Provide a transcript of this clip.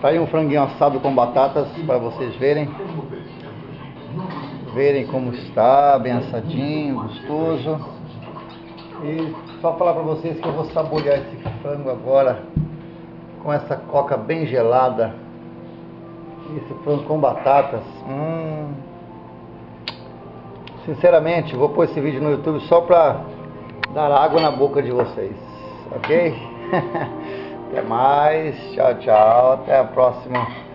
Tá aí um franguinho assado com batatas para vocês verem. Verem como está, bem assadinho, gostoso. E só falar para vocês que eu vou saborear esse frango agora com essa coca bem gelada. Esse frango com batatas. Hum. Sinceramente, vou pôr esse vídeo no YouTube só para dar água na boca de vocês. Ok? Até mais. Tchau, tchau. Até a próxima.